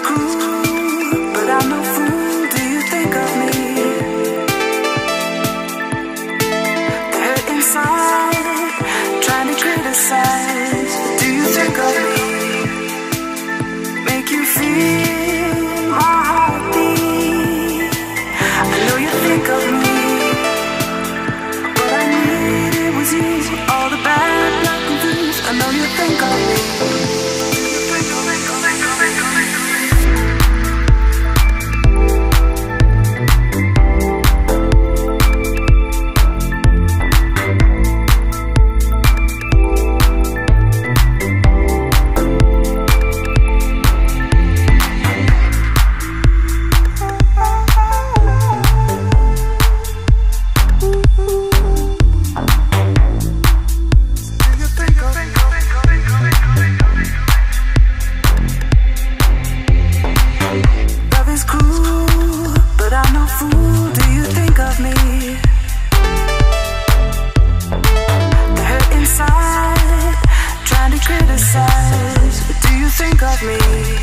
is. love me.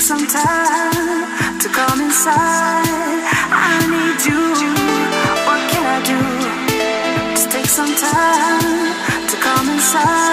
some time to come inside. I need you. What can I do? Just take some time to come inside.